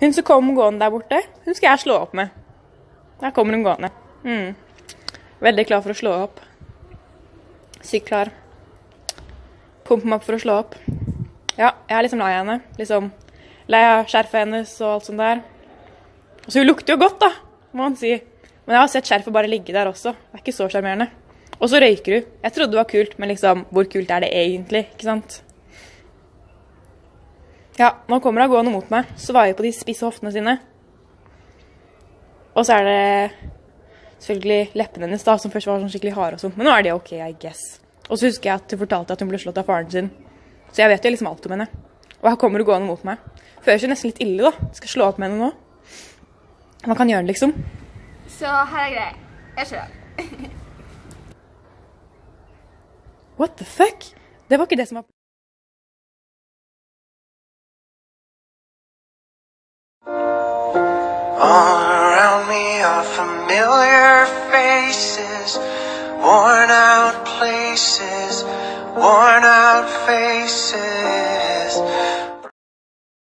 Hun som kom gående der borte, hun skal jeg slå opp med. Der kommer hun gående. Mm. Veldig klar for å slå opp. Sykt klar. Pumper meg opp for å slå opp. Ja, jeg er liksom lei av henne. Liksom lei av skjerfet hennes og alt sånt der. Så hun lukter jo godt, da, må man si. Men jeg har sett skjerfet bare ligge der også. Det er ikke så sjarmerende. Og så røyker hun. Jeg trodde det var kult, men liksom, hvor kult er det egentlig? Ikke sant? Ja, nå kommer hun gående mot meg, svaier på de spisse hoftene sine. Og så er det selvfølgelig leppene hennes, da, som først var sånn skikkelig harde og sånn. Men nå er de OK, I guess. Og så husker jeg at hun fortalte at hun ble slått av faren sin. Så jeg vet jo liksom alt om henne. Og her kommer hun gående mot meg. Føles jo nesten litt ille, da. Skal slå opp med henne nå. Hva kan gjøre den, liksom? Så her er greia. Jeg kjører. What the fuck? Det var ikke det som var All around me are familiar faces, worn out places, worn out faces.